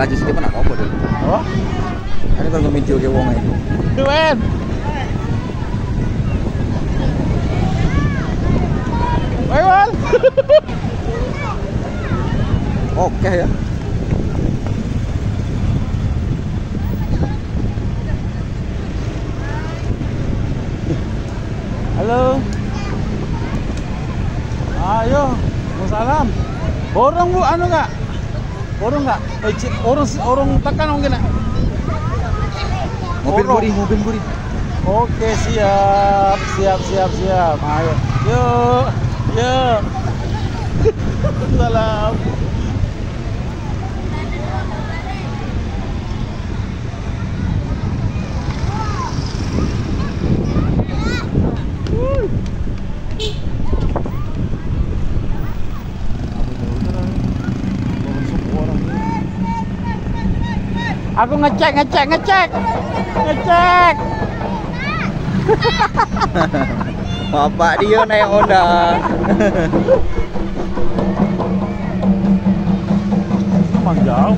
aja sih mana apa dulu. Oh, Ini kalau nge-video ke wong ini. Duwen. Ayo, Wal. Oke ya. Halo. Ayo, mau salam. Borong bu, anu nggak? Borong nggak? Eh, orang orang tekan mungkin nggak? Mobil gurih, mobil gurih. Oke siap, siap, siap, siap. Ayo, yuk, yuk. Salam. Aku ngecek, ngecek, ngecek, ngecek. Bapak dia naik Honda. Emang jauh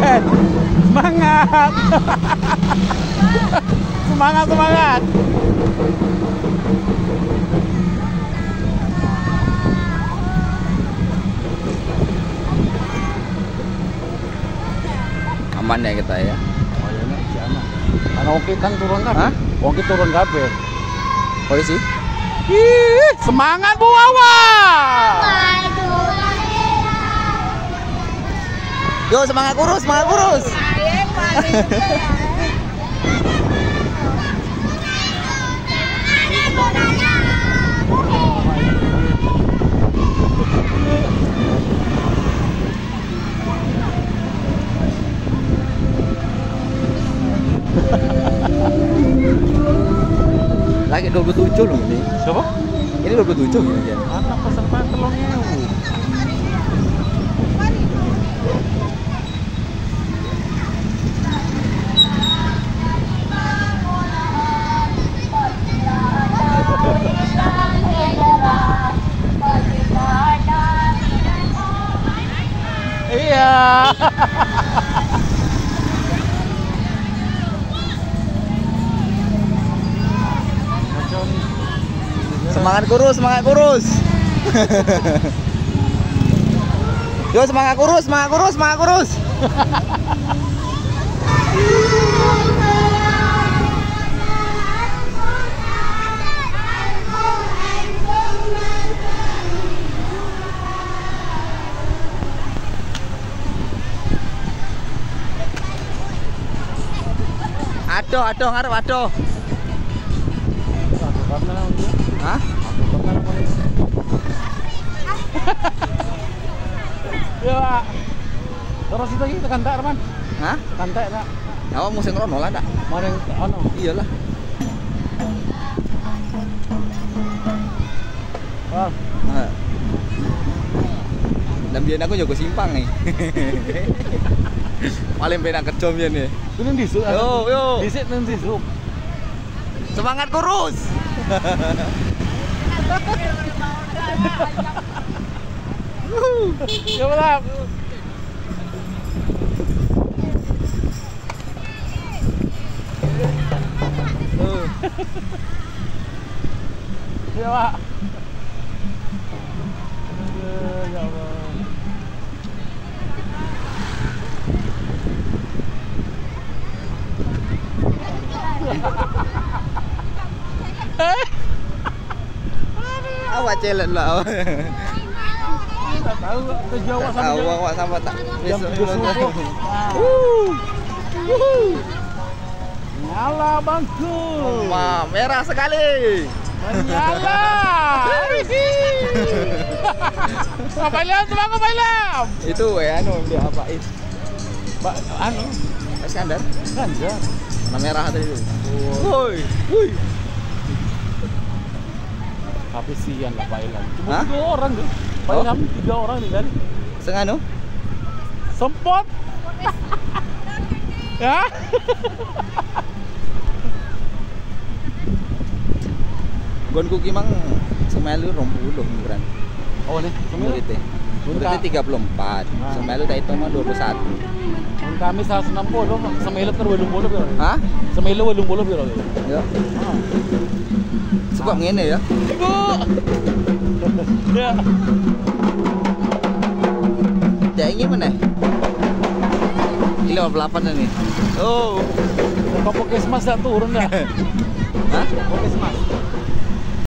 Eh, semangat. semangat, semangat. Aman ya kita ya. Oh iya. Karena oke kan turun. Hah? Oke turun kabeh. Polisi. Ih, semangat Bu Wawa. Yo semangat kurus, semangat kurus. Lagi 27 loh ini. Siapa? Ini 27 gini kan. Anak peserta telung ewu. Iya. Semangat kurus, semangat kurus. Yo semangat kurus, semangat kurus, semangat kurus. Aduh, aduh, ngarep aduh. Hah? Aduh, karena nama dia. Ya, Pak. Terus itu kita kantak, Arman. Hah? Kantak, nak. Apa musim rono lah ndak? Maring ono. Iyalah. Wah, Nah. Dan biar aku jago simpang nih. Paling penak kerja biar nih. ini disuk. Yo, yo. Disik nang disuk. Semangat kurus. Ya, Pak. Tuh. Ya, Pak. Aduh, Ya Allah. Awak challenge lah. Tak tahu ke Jawa sama Tahu Jawa. awak sama tak. Besok subuh. Wuh. Wuh. Nyala bangku. Wah, merah sekali. Menyala. Apa lam semangat Pak Lam? Itu ya anu dia apa itu? Pak anu Iskandar. ganja. Warna merah tadi itu. Woi, woi. Tapi sian lah Pak Ilham. Cuma Hah? tiga orang tuh. Pak Oh. Tiga orang nih kan. Senganu? Sempot. ya. Gon ku ki mang semelu 20 beran. Oh nih, sembilan. Muridnya. Muridnya 34. Ah. Semelu tak hitung mah 21. Kami sa 60, sa Milo ter 80 biro. Hah? Sa Milo 80 biro. Ya. Ah. Sebab ngene ya. Ibu. Ya. Ya ini mana? Ini 58 nih. Oh. Kapokesmas na turun na. Hah? Kapokesmas.